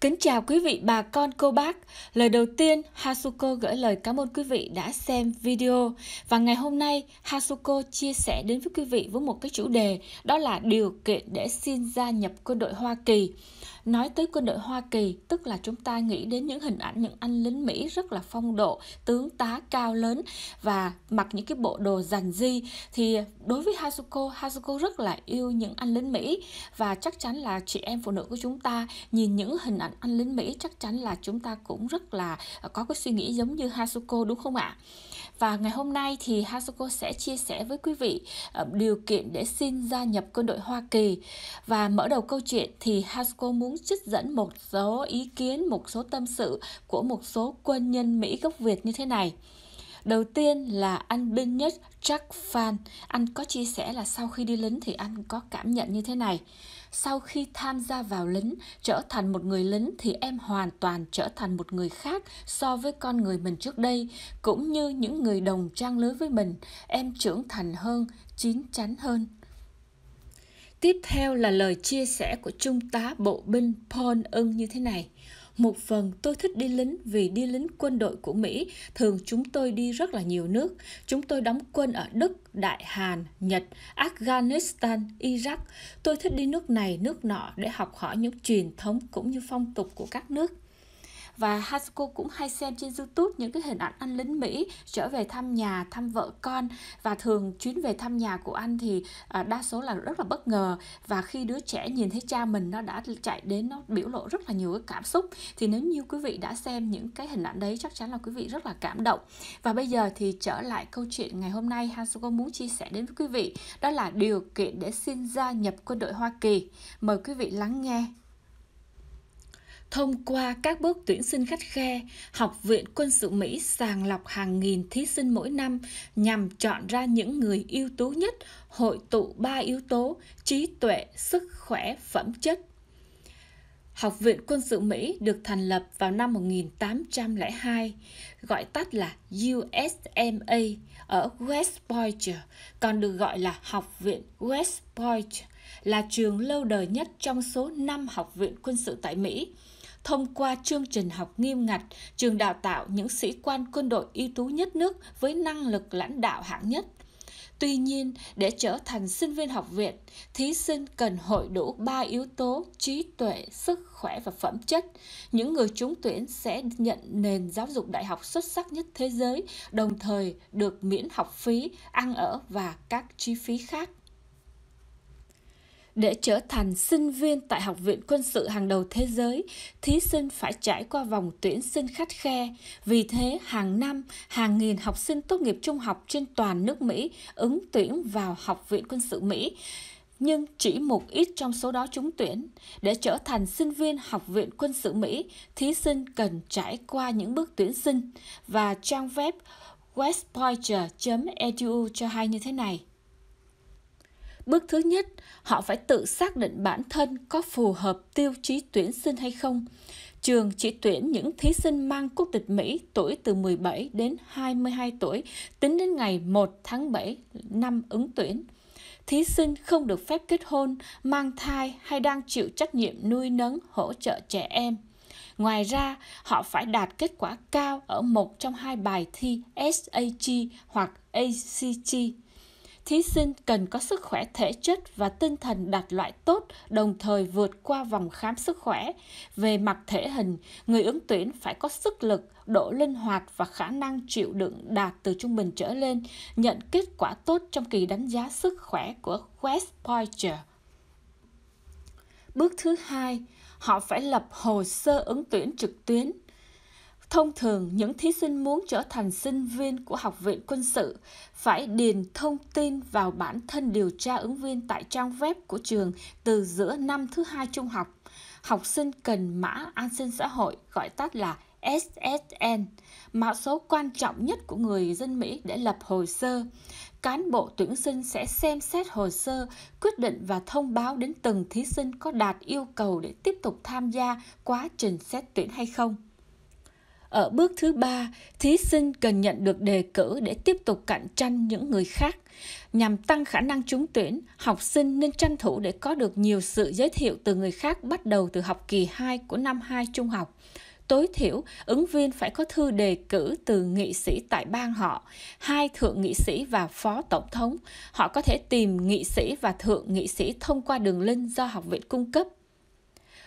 Kính chào quý vị bà con cô bác. Lời đầu tiên, Hasuko gửi lời cảm ơn quý vị đã xem video. Và ngày hôm nay, Hasuko chia sẻ đến với quý vị với một cái chủ đề đó là điều kiện để xin gia nhập quân đội Hoa Kỳ. Nói tới quân đội Hoa Kỳ, tức là chúng ta nghĩ đến những hình ảnh những anh lính Mỹ rất là phong độ, tướng tá cao lớn và mặc những cái bộ đồ dàn di. Thì đối với Hasuko, Hasuko rất là yêu những anh lính Mỹ và chắc chắn là chị em phụ nữ của chúng ta nhìn những hình ảnh anh lính Mỹ chắc chắn là chúng ta cũng rất là có cái suy nghĩ giống như Hasuko đúng không ạ? Và ngày hôm nay thì Hasuko sẽ chia sẻ với quý vị ờ, điều kiện để xin gia nhập quân đội Hoa Kỳ. Và mở đầu câu chuyện thì Hasuko muốn trích dẫn một số ý kiến, một số tâm sự của một số quân nhân Mỹ gốc Việt như thế này. Đầu tiên là anh binh nhất Jack Fan. Anh có chia sẻ là sau khi đi lính thì anh có cảm nhận như thế này. Sau khi tham gia vào lính, trở thành một người lính thì em hoàn toàn trở thành một người khác so với con người mình trước đây, cũng như những người đồng trang lứa với mình. Em trưởng thành hơn, chín chắn hơn. Tiếp theo là lời chia sẻ của Trung tá Bộ binh Paul ưng như thế này. Một phần tôi thích đi lính vì đi lính quân đội của Mỹ, thường chúng tôi đi rất là nhiều nước. Chúng tôi đóng quân ở Đức, Đại Hàn, Nhật, Afghanistan, Iraq. Tôi thích đi nước này, nước nọ để học hỏi những truyền thống cũng như phong tục của các nước và Hasuko cũng hay xem trên YouTube những cái hình ảnh anh lính Mỹ trở về thăm nhà, thăm vợ con. Và thường chuyến về thăm nhà của anh thì à, đa số là rất là bất ngờ. Và khi đứa trẻ nhìn thấy cha mình nó đã chạy đến nó biểu lộ rất là nhiều cái cảm xúc. Thì nếu như quý vị đã xem những cái hình ảnh đấy chắc chắn là quý vị rất là cảm động. Và bây giờ thì trở lại câu chuyện ngày hôm nay Hasuko muốn chia sẻ đến với quý vị. Đó là điều kiện để xin gia nhập quân đội Hoa Kỳ. Mời quý vị lắng nghe. Thông qua các bước tuyển sinh khắt khe, Học viện Quân sự Mỹ sàng lọc hàng nghìn thí sinh mỗi năm nhằm chọn ra những người ưu tú nhất, hội tụ ba yếu tố trí tuệ, sức khỏe, phẩm chất. Học viện Quân sự Mỹ được thành lập vào năm 1802, gọi tắt là USMA ở West Point, còn được gọi là Học viện West Point, là trường lâu đời nhất trong số 5 học viện quân sự tại Mỹ thông qua chương trình học nghiêm ngặt, trường đào tạo những sĩ quan quân đội ưu tú nhất nước với năng lực lãnh đạo hạng nhất. Tuy nhiên, để trở thành sinh viên học viện, thí sinh cần hội đủ ba yếu tố trí tuệ, sức khỏe và phẩm chất. Những người trúng tuyển sẽ nhận nền giáo dục đại học xuất sắc nhất thế giới, đồng thời được miễn học phí, ăn ở và các chi phí khác. Để trở thành sinh viên tại Học viện Quân sự hàng đầu thế giới, thí sinh phải trải qua vòng tuyển sinh khắt khe. Vì thế, hàng năm, hàng nghìn học sinh tốt nghiệp trung học trên toàn nước Mỹ ứng tuyển vào Học viện Quân sự Mỹ nhưng chỉ một ít trong số đó trúng tuyển. Để trở thành sinh viên Học viện Quân sự Mỹ, thí sinh cần trải qua những bước tuyển sinh và trang web westpointer.edu cho hay như thế này. Bước thứ nhất, họ phải tự xác định bản thân có phù hợp tiêu chí tuyển sinh hay không. Trường chỉ tuyển những thí sinh mang quốc tịch Mỹ tuổi từ 17 đến 22 tuổi tính đến ngày 1 tháng 7 năm ứng tuyển. Thí sinh không được phép kết hôn, mang thai hay đang chịu trách nhiệm nuôi nấng, hỗ trợ trẻ em. Ngoài ra, họ phải đạt kết quả cao ở một trong hai bài thi SAT hoặc ACT thí sinh cần có sức khỏe thể chất và tinh thần đạt loại tốt, đồng thời vượt qua vòng khám sức khỏe. Về mặt thể hình, người ứng tuyển phải có sức lực, độ linh hoạt và khả năng chịu đựng đạt từ trung bình trở lên, nhận kết quả tốt trong kỳ đánh giá sức khỏe của West Pointer. Bước thứ hai, họ phải lập hồ sơ ứng tuyển trực tuyến. Thông thường, những thí sinh muốn trở thành sinh viên của Học viện Quân sự phải điền thông tin vào bản thân điều tra ứng viên tại trang web của trường từ giữa năm thứ hai trung học. Học sinh cần mã an sinh xã hội gọi tắt là SSN, mã số quan trọng nhất của người dân Mỹ để lập hồ sơ. Cán bộ tuyển sinh sẽ xem xét hồ sơ, quyết định và thông báo đến từng thí sinh có đạt yêu cầu để tiếp tục tham gia quá trình xét tuyển hay không. Ở bước thứ ba, thí sinh cần nhận được đề cử để tiếp tục cạnh tranh những người khác. Nhằm tăng khả năng trúng tuyển, học sinh nên tranh thủ để có được nhiều sự giới thiệu từ người khác bắt đầu từ học kỳ 2 của năm 2 trung học tối thiểu ứng viên phải có thư đề cử từ nghị sĩ tại bang họ, hai thượng nghị sĩ và phó tổng thống. Họ có thể tìm nghị sĩ và thượng nghị sĩ thông qua đường link do học viện cung cấp.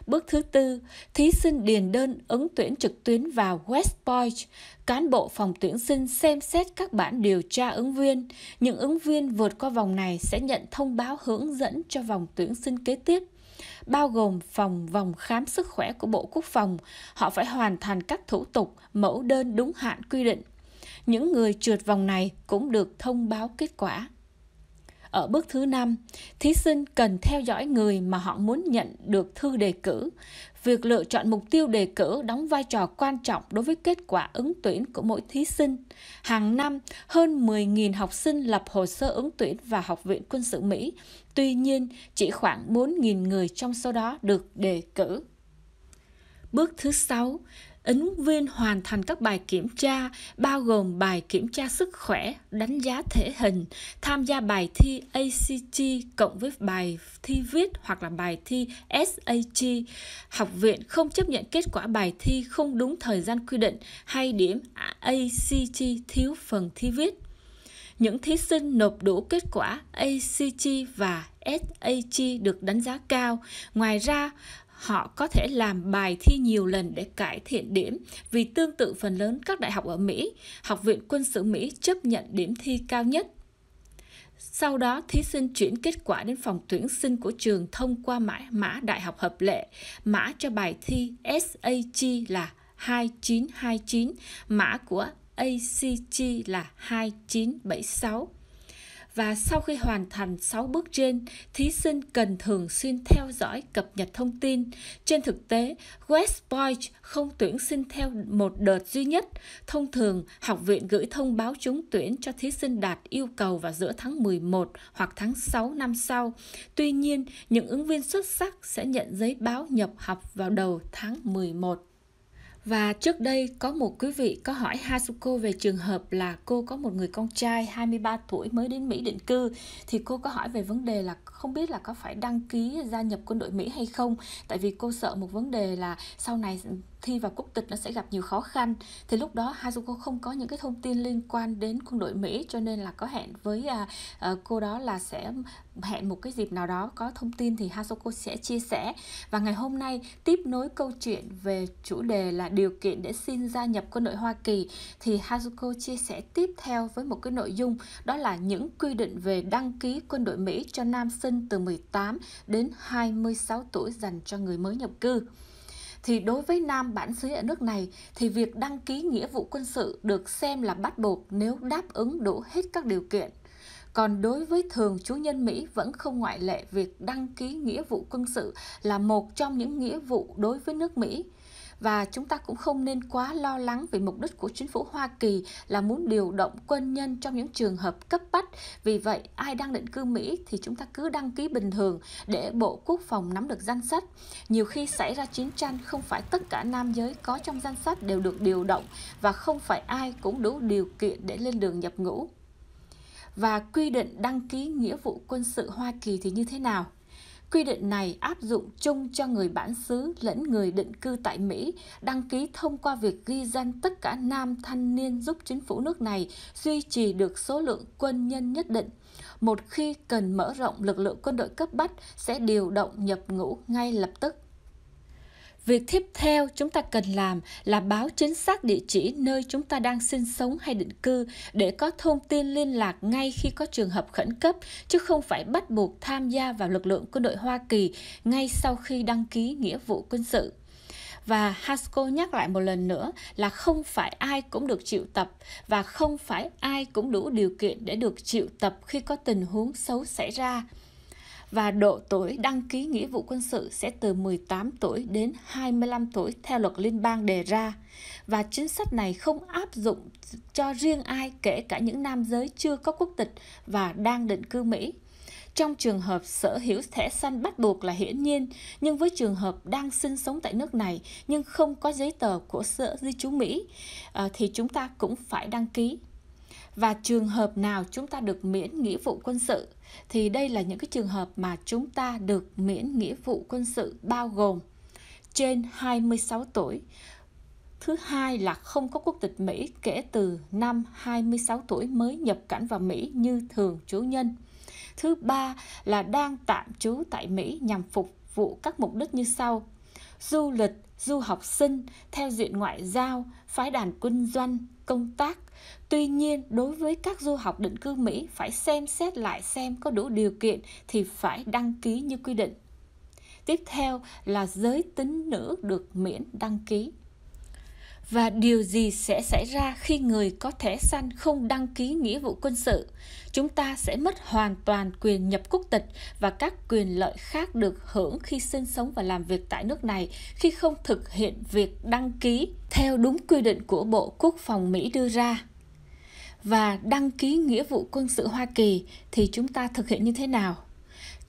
Bước thứ tư, thí sinh điền đơn ứng tuyển trực tuyến vào West Point. Cán bộ phòng tuyển sinh xem xét các bản điều tra ứng viên. Những ứng viên vượt qua vòng này sẽ nhận thông báo hướng dẫn cho vòng tuyển sinh kế tiếp bao gồm phòng vòng khám sức khỏe của Bộ Quốc phòng. Họ phải hoàn thành các thủ tục, mẫu đơn đúng hạn quy định. Những người trượt vòng này cũng được thông báo kết quả. Ở bước thứ năm, thí sinh cần theo dõi người mà họ muốn nhận được thư đề cử. Việc lựa chọn mục tiêu đề cử đóng vai trò quan trọng đối với kết quả ứng tuyển của mỗi thí sinh. Hàng năm, hơn 10.000 học sinh lập hồ sơ ứng tuyển vào Học viện Quân sự Mỹ. Tuy nhiên, chỉ khoảng 4.000 người trong số đó được đề cử. Bước thứ sáu, ứng viên hoàn thành các bài kiểm tra bao gồm bài kiểm tra sức khỏe, đánh giá thể hình, tham gia bài thi ACT cộng với bài thi viết hoặc là bài thi SAT. Học viện không chấp nhận kết quả bài thi không đúng thời gian quy định hay điểm ACT thiếu phần thi viết. Những thí sinh nộp đủ kết quả ACT và SAT được đánh giá cao. Ngoài ra, họ có thể làm bài thi nhiều lần để cải thiện điểm vì tương tự phần lớn các đại học ở Mỹ, Học viện Quân sự Mỹ chấp nhận điểm thi cao nhất. Sau đó, thí sinh chuyển kết quả đến phòng tuyển sinh của trường thông qua mã, mã đại học hợp lệ. Mã cho bài thi SAT là 2929, mã của ACT là 2976 và sau khi hoàn thành 6 bước trên, thí sinh cần thường xuyên theo dõi cập nhật thông tin. Trên thực tế, West Point không tuyển sinh theo một đợt duy nhất. Thông thường, học viện gửi thông báo trúng tuyển cho thí sinh đạt yêu cầu vào giữa tháng 11 hoặc tháng 6 năm sau. Tuy nhiên, những ứng viên xuất sắc sẽ nhận giấy báo nhập học vào đầu tháng 11. Và trước đây có một quý vị có hỏi Hasuko về trường hợp là cô có một người con trai 23 tuổi mới đến Mỹ định cư, thì cô có hỏi về vấn đề là không biết là có phải đăng ký gia nhập quân đội Mỹ hay không? Tại vì cô sợ một vấn đề là sau này thi vào quốc tịch nó sẽ gặp nhiều khó khăn. Thì lúc đó Hazuko không có những cái thông tin liên quan đến quân đội Mỹ cho nên là có hẹn với uh, uh, cô đó là sẽ hẹn một cái dịp nào đó có thông tin thì Hazuko sẽ chia sẻ. Và ngày hôm nay tiếp nối câu chuyện về chủ đề là điều kiện để xin gia nhập quân đội Hoa Kỳ thì Hazuko chia sẻ tiếp theo với một cái nội dung đó là những quy định về đăng ký quân đội Mỹ cho nam sinh từ 18 đến 26 tuổi dành cho người mới nhập cư thì đối với nam bản xứ ở nước này, thì việc đăng ký nghĩa vụ quân sự được xem là bắt buộc nếu đáp ứng đủ hết các điều kiện. Còn đối với thường trú nhân Mỹ vẫn không ngoại lệ việc đăng ký nghĩa vụ quân sự là một trong những nghĩa vụ đối với nước Mỹ và chúng ta cũng không nên quá lo lắng về mục đích của chính phủ Hoa Kỳ là muốn điều động quân nhân trong những trường hợp cấp bách. Vì vậy, ai đang định cư Mỹ thì chúng ta cứ đăng ký bình thường để Bộ Quốc phòng nắm được danh sách. Nhiều khi xảy ra chiến tranh không phải tất cả nam giới có trong danh sách đều được điều động và không phải ai cũng đủ điều kiện để lên đường nhập ngũ. Và quy định đăng ký nghĩa vụ quân sự Hoa Kỳ thì như thế nào? Quy định này áp dụng chung cho người bản xứ lẫn người định cư tại Mỹ, đăng ký thông qua việc ghi danh tất cả nam thanh niên giúp chính phủ nước này duy trì được số lượng quân nhân nhất định. Một khi cần mở rộng lực lượng quân đội cấp bách sẽ điều động nhập ngũ ngay lập tức. Việc tiếp theo chúng ta cần làm là báo chính xác địa chỉ nơi chúng ta đang sinh sống hay định cư để có thông tin liên lạc ngay khi có trường hợp khẩn cấp, chứ không phải bắt buộc tham gia vào lực lượng quân đội Hoa Kỳ ngay sau khi đăng ký nghĩa vụ quân sự. Và Hasco nhắc lại một lần nữa là không phải ai cũng được triệu tập và không phải ai cũng đủ điều kiện để được triệu tập khi có tình huống xấu xảy ra và độ tuổi đăng ký nghĩa vụ quân sự sẽ từ 18 tuổi đến 25 tuổi theo luật liên bang đề ra. Và chính sách này không áp dụng cho riêng ai kể cả những nam giới chưa có quốc tịch và đang định cư Mỹ. Trong trường hợp sở hữu thẻ xanh bắt buộc là hiển nhiên, nhưng với trường hợp đang sinh sống tại nước này nhưng không có giấy tờ của sở di trú Mỹ ờ, thì chúng ta cũng phải đăng ký. Và trường hợp nào chúng ta được miễn nghĩa vụ quân sự thì đây là những cái trường hợp mà chúng ta được miễn nghĩa vụ quân sự bao gồm trên 26 tuổi. Thứ hai là không có quốc tịch Mỹ kể từ năm 26 tuổi mới nhập cảnh vào Mỹ như thường trú nhân. Thứ ba là đang tạm trú tại Mỹ nhằm phục vụ các mục đích như sau. Du lịch, du học sinh, theo diện ngoại giao, phái đoàn quân doanh, công tác. Tuy nhiên, đối với các du học định cư Mỹ phải xem xét lại xem có đủ điều kiện thì phải đăng ký như quy định. Tiếp theo là giới tính nữ được miễn đăng ký. Và điều gì sẽ xảy ra khi người có thẻ xanh không đăng ký nghĩa vụ quân sự? Chúng ta sẽ mất hoàn toàn quyền nhập quốc tịch và các quyền lợi khác được hưởng khi sinh sống và làm việc tại nước này khi không thực hiện việc đăng ký theo đúng quy định của Bộ Quốc phòng Mỹ đưa ra. Và đăng ký nghĩa vụ quân sự Hoa Kỳ thì chúng ta thực hiện như thế nào?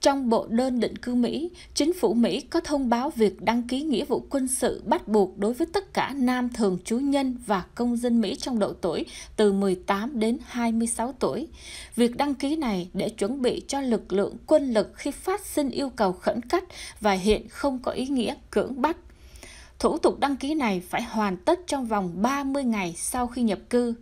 Trong bộ đơn định cư Mỹ, chính phủ Mỹ có thông báo việc đăng ký nghĩa vụ quân sự bắt buộc đối với tất cả nam thường trú nhân và công dân Mỹ trong độ tuổi từ 18 đến 26 tuổi. Việc đăng ký này để chuẩn bị cho lực lượng quân lực khi phát sinh yêu cầu khẩn cấp và hiện không có ý nghĩa cưỡng bắt. Thủ tục đăng ký này phải hoàn tất trong vòng 30 ngày sau khi nhập cư.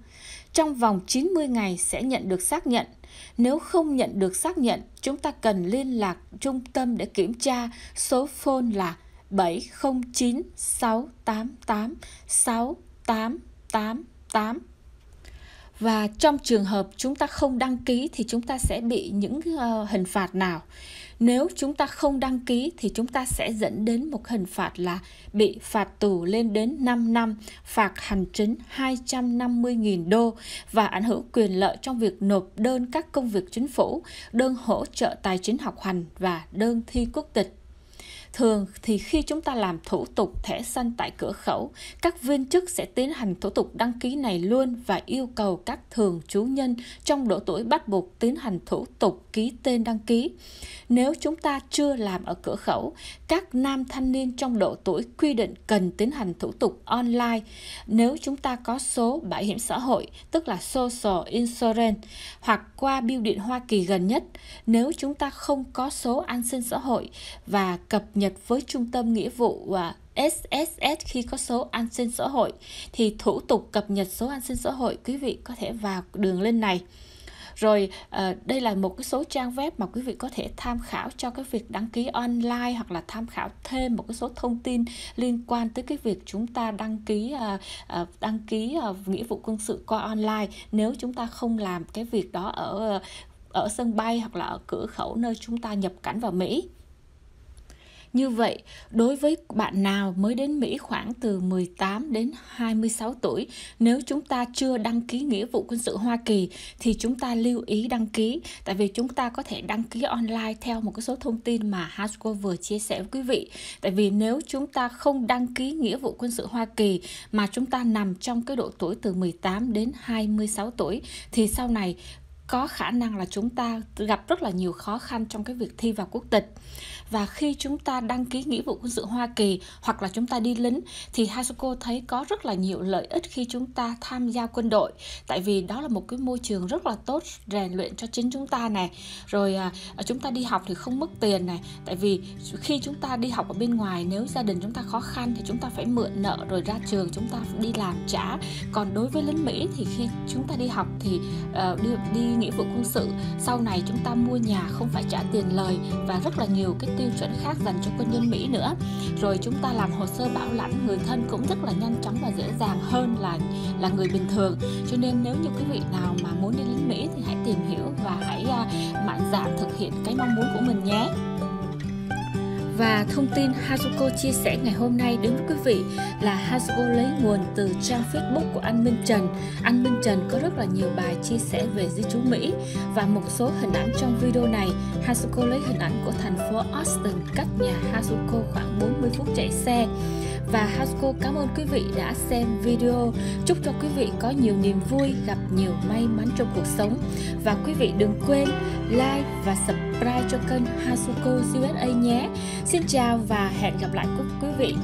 Trong vòng 90 ngày sẽ nhận được xác nhận – nếu không nhận được xác nhận, chúng ta cần liên lạc trung tâm để kiểm tra số phone là 709 688 6888. Và trong trường hợp chúng ta không đăng ký thì chúng ta sẽ bị những uh, hình phạt nào? Nếu chúng ta không đăng ký thì chúng ta sẽ dẫn đến một hình phạt là bị phạt tù lên đến 5 năm, phạt hành chính 250.000 đô và ảnh hưởng quyền lợi trong việc nộp đơn các công việc chính phủ, đơn hỗ trợ tài chính học hành và đơn thi quốc tịch. Thường thì khi chúng ta làm thủ tục thẻ xanh tại cửa khẩu, các viên chức sẽ tiến hành thủ tục đăng ký này luôn và yêu cầu các thường trú nhân trong độ tuổi bắt buộc tiến hành thủ tục ký tên đăng ký. Nếu chúng ta chưa làm ở cửa khẩu, các nam thanh niên trong độ tuổi quy định cần tiến hành thủ tục online. Nếu chúng ta có số bảo hiểm xã hội, tức là Social Insurance, hoặc qua biêu điện Hoa Kỳ gần nhất, nếu chúng ta không có số an sinh xã hội và cập nhật với trung tâm nghĩa vụ và SSS khi có số an sinh xã hội, thì thủ tục cập nhật số an sinh xã hội, quý vị có thể vào đường link này rồi à, đây là một cái số trang web mà quý vị có thể tham khảo cho cái việc đăng ký online hoặc là tham khảo thêm một cái số thông tin liên quan tới cái việc chúng ta đăng ký à, à, đăng ký nghĩa vụ quân sự qua online nếu chúng ta không làm cái việc đó ở ở sân bay hoặc là ở cửa khẩu nơi chúng ta nhập cảnh vào Mỹ. Như vậy, đối với bạn nào mới đến Mỹ khoảng từ 18 đến 26 tuổi, nếu chúng ta chưa đăng ký nghĩa vụ quân sự Hoa Kỳ thì chúng ta lưu ý đăng ký tại vì chúng ta có thể đăng ký online theo một cái số thông tin mà Hasco vừa chia sẻ với quý vị. Tại vì nếu chúng ta không đăng ký nghĩa vụ quân sự Hoa Kỳ mà chúng ta nằm trong cái độ tuổi từ 18 đến 26 tuổi thì sau này có khả năng là chúng ta gặp rất là nhiều khó khăn trong cái việc thi vào quốc tịch và khi chúng ta đăng ký nghĩa vụ quân sự Hoa Kỳ hoặc là chúng ta đi lính thì Hasuko thấy có rất là nhiều lợi ích khi chúng ta tham gia quân đội tại vì đó là một cái môi trường rất là tốt rèn luyện cho chính chúng ta này rồi à, chúng ta đi học thì không mất tiền này tại vì khi chúng ta đi học ở bên ngoài nếu gia đình chúng ta khó khăn thì chúng ta phải mượn nợ rồi ra trường chúng ta đi làm trả còn đối với lính Mỹ thì khi chúng ta đi học thì uh, đi, đi nghĩa vụ quân sự sau này chúng ta mua nhà không phải trả tiền lời và rất là nhiều cái tiêu chuẩn khác dành cho quân nhân Mỹ nữa. Rồi chúng ta làm hồ sơ bảo lãnh người thân cũng rất là nhanh chóng và dễ dàng hơn là là người bình thường. Cho nên nếu như quý vị nào mà muốn đi lính Mỹ thì hãy tìm hiểu và hãy uh, mạnh dạn thực hiện cái mong muốn của mình nhé và thông tin Hazuko chia sẻ ngày hôm nay đến với quý vị là Hazuko lấy nguồn từ trang Facebook của anh Minh Trần. Anh Minh Trần có rất là nhiều bài chia sẻ về di trú Mỹ và một số hình ảnh trong video này, Hazuko lấy hình ảnh của thành phố Austin cách nhà Hazuko khoảng 40 phút chạy xe và Hasco cảm ơn quý vị đã xem video. Chúc cho quý vị có nhiều niềm vui, gặp nhiều may mắn trong cuộc sống và quý vị đừng quên like và subscribe subscribe cho kênh Hasuko USA nhé. Xin chào và hẹn gặp lại quý vị